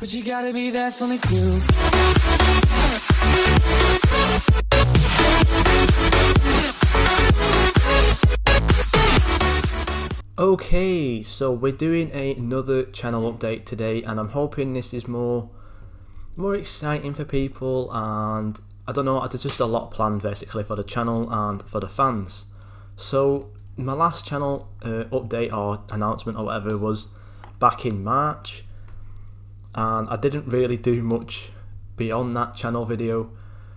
But you gotta be there for me too. Okay, so we're doing a, another channel update today, and I'm hoping this is more more exciting for people. And I don't know, there's just a lot planned basically for the channel and for the fans. So my last channel uh, update or announcement or whatever was back in March, and I didn't really do much beyond that channel video.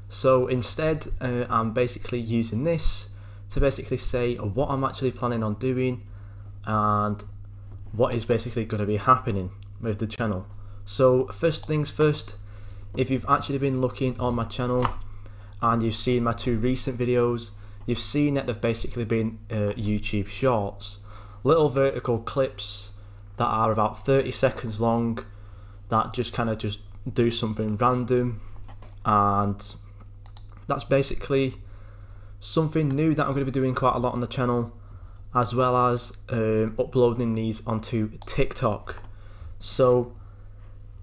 So instead, uh, I'm basically using this to basically say what I'm actually planning on doing and what is basically going to be happening with the channel. So first things first, if you've actually been looking on my channel and you've seen my two recent videos, you've seen that they've basically been uh, YouTube shorts, little vertical clips that are about 30 seconds long that just kind of just do something random and that's basically something new that I'm going to be doing quite a lot on the channel as well as um, uploading these onto TikTok. So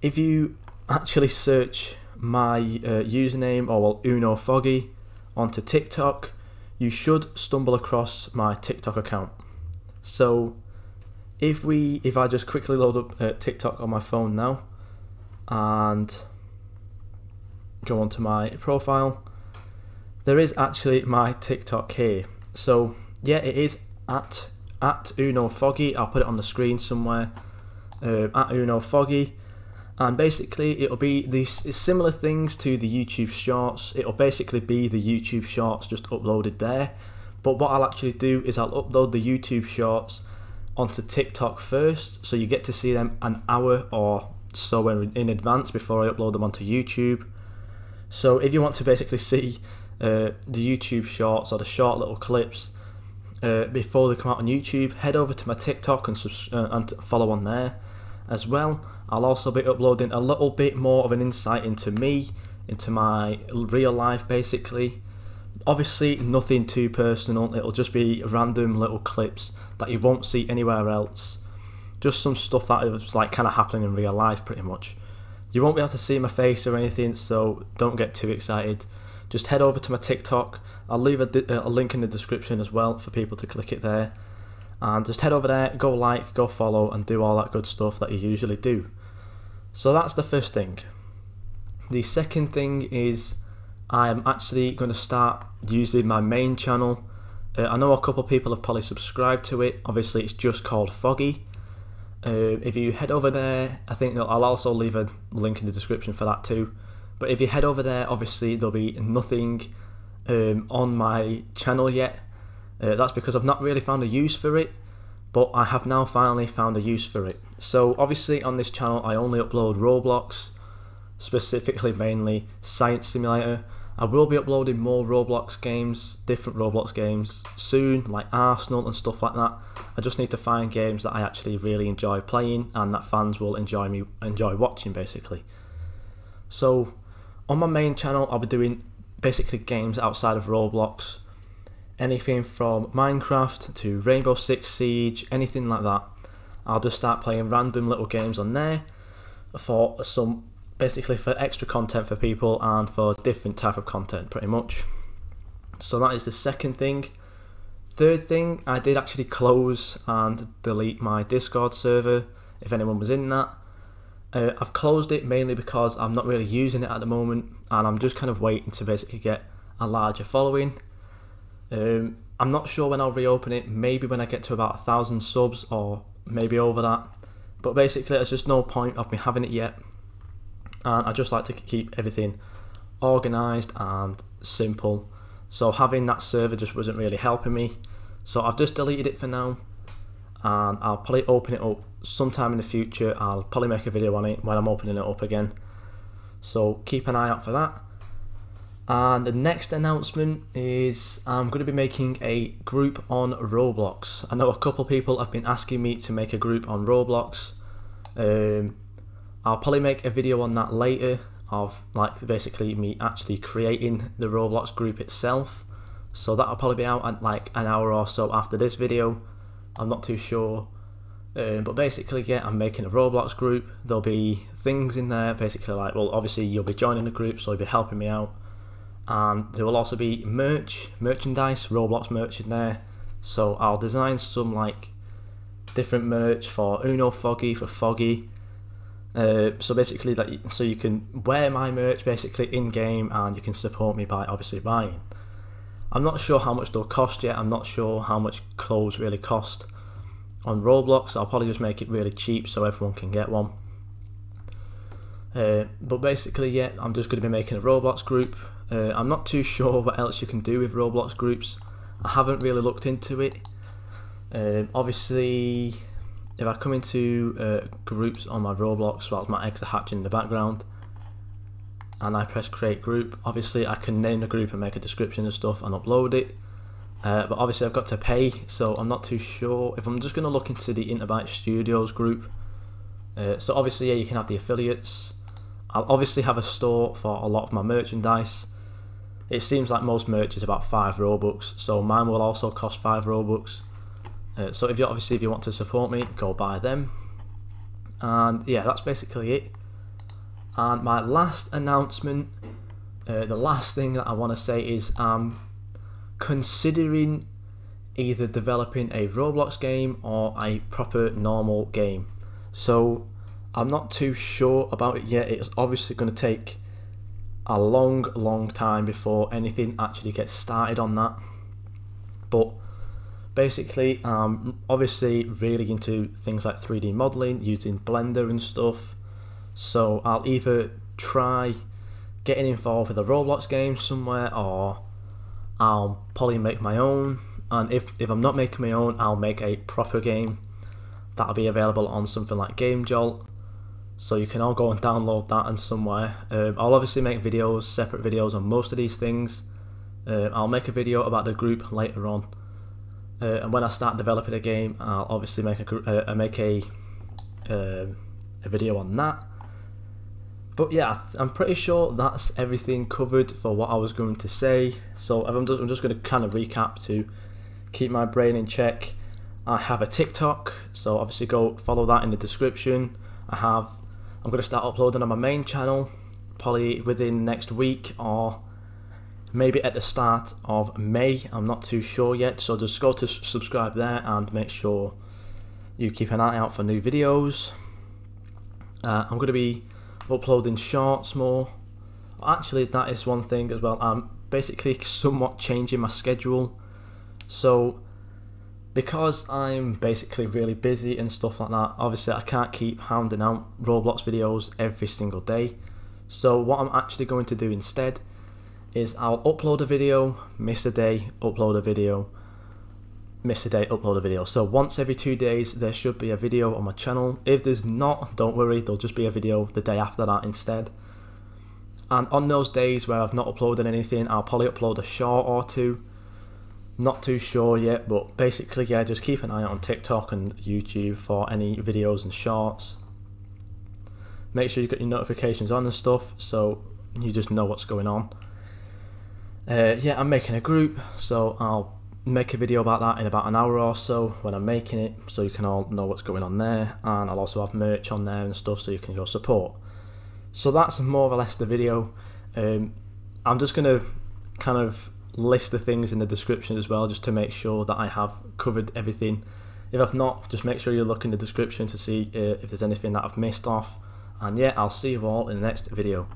if you actually search my uh, username or well Uno Foggy onto TikTok, you should stumble across my TikTok account. So if we if I just quickly load up uh, TikTok on my phone now and go onto my profile, there is actually my TikTok here. So yeah, it is at at Uno Foggy. I'll put it on the screen somewhere. Uh, at Uno Foggy, and basically it'll be these similar things to the YouTube Shorts. It'll basically be the YouTube Shorts just uploaded there. But what I'll actually do is I'll upload the YouTube Shorts onto TikTok first, so you get to see them an hour or so in advance before I upload them onto YouTube. So if you want to basically see uh, the YouTube Shorts or the short little clips uh, before they come out on YouTube, head over to my TikTok and, subs- uh, and follow on there as well. I'll also be uploading a little bit more of an insight into me, into my real life basically. Obviously, nothing too personal, it'll just be random little clips that you won't see anywhere else. Just some stuff that was like kind of happening in real life, pretty much. You won't be able to see my face or anything, so don't get too excited just head over to my TikTok. I'll leave a, a, link in the description as well for people to click it there. And just head over there, go like, go follow, and do all that good stuff that you usually do. So that's the first thing. The second thing is I am actually going to start using my main channel. Uh, I know a couple people have probably subscribed to it. Obviously, it's just called Foggy. Uh, if you head over there, I think I'll also leave a link in the description for that too. But if you head over there, obviously there'll be nothing um, on my channel yet. Uh, that's because I've not really found a use for it, but I have now finally found a use for it. So obviously on this channel I only upload Roblox, specifically mainly Science Simulator. I will be uploading more Roblox games, different Roblox games soon, like Arsenal and stuff like that. I just need to find games that I actually really enjoy playing and that fans will enjoy me enjoy watching basically. So on my main channel, I'll be doing basically games outside of Roblox. Anything from Minecraft to Rainbow Six Siege, anything like that. I'll just start playing random little games on there for some basically for extra content for people and for different type of content pretty much. So that is the second thing. Third thing, I did actually close and delete my Discord server if anyone was in that. Uh, I've closed it mainly because I'm not really using it at the moment and I'm just kind of waiting to basically get a larger following. Um, I'm not sure when I'll reopen it, maybe when I get to about a thousand subs or maybe over that. But basically, there's just no point of me having it yet. And I just like to keep everything organised and simple. So having that server just wasn't really helping me. So I've just deleted it for now and I'll probably open it up sometime in the future. I'll probably make a video on it when I'm opening it up again. So keep an eye out for that. And the next announcement is I'm going to be making a group on Roblox. I know a couple people have been asking me to make a group on Roblox. Um, I'll probably make a video on that later of like basically me actually creating the Roblox group itself. So that'll probably be out at like an hour or so after this video. I'm not too sure Um, but basically, yeah, I'm making a Roblox group. There'll be things in there, basically like, well, obviously you'll be joining the group, so you'll be helping me out. And there will also be merch, merchandise, Roblox merch in there. So I'll design some like different merch for Uno Foggy, for Foggy. Uh, so basically, like, so you can wear my merch basically in game, and you can support me by obviously buying. I'm not sure how much they'll cost yet. I'm not sure how much clothes really cost on Roblox. I'll probably just make it really cheap so everyone can get one. Uh, but basically, yeah, I'm just going to be making a Roblox group. Uh, I'm not too sure what else you can do with Roblox groups. I haven't really looked into it. Uh, obviously, if I come into uh, groups on my Roblox whilst my eggs are hatching in the background, and I press create group, obviously I can name the group and make a description and stuff and upload it. Uh, but obviously I've got to pay, so I'm not too sure. If I'm just going to look into the Interbyte Studios group, uh, so obviously yeah, you can have the affiliates. I'll obviously have a store for a lot of my merchandise. It seems like most merch is about five Robux, so mine will also cost five Robux. Uh, so if you obviously if you want to support me, go buy them. And yeah, that's basically it. And my last announcement, uh, the last thing that I want to say is um, considering either developing a Roblox game or a proper normal game. So I'm not too sure about it yet. It's obviously going to take a long, long time before anything actually gets started on that. But basically, I'm obviously really into things like 3D modeling using Blender and stuff. So I'll either try getting involved with a Roblox game somewhere or I'll probably make my own, and if, if I'm not making my own, I'll make a proper game that'll be available on something like Game Jolt. So you can all go and download that and somewhere. Um, I'll obviously make videos, separate videos on most of these things. Uh, I'll make a video about the group later on. Uh, and when I start developing a game, I'll obviously make a uh, make a um, a video on that. But yeah, I'm pretty sure that's everything covered for what I was going to say. So I'm just, I'm just going to kind of recap to keep my brain in check. I have a TikTok, so obviously go follow that in the description. I have, I'm going to start uploading on my main channel, probably within next week or maybe at the start of May. I'm not too sure yet, so just go to subscribe there and make sure you keep an eye out for new videos. Uh, I'm going to be uploading shorts more. Actually, that is one thing as well. I'm basically somewhat changing my schedule. So, because I'm basically really busy and stuff like that, obviously I can't keep hounding out Roblox videos every single day. So, what I'm actually going to do instead is I'll upload a video, miss a day, upload a video, miss a day, upload a video. So once every two days, there should be a video on my channel. If there's not, don't worry, there'll just be a video the day after that instead. And on those days where I've not uploaded anything, I'll probably upload a short or two. Not too sure yet, but basically, yeah, just keep an eye out on TikTok and YouTube for any videos and shorts. Make sure you've got your notifications on and stuff so you just know what's going on. Uh, yeah, I'm making a group, so I'll make a video about that in about an hour or so when I'm making it so you can all know what's going on there and I'll also have merch on there and stuff so you can go support. So that's more or less the video. Um, I'm just going to kind of list the things in the description as well just to make sure that I have covered everything. If I've not, just make sure you look in the description to see uh, if there's anything that I've missed off. And yeah, I'll see you all in the next video.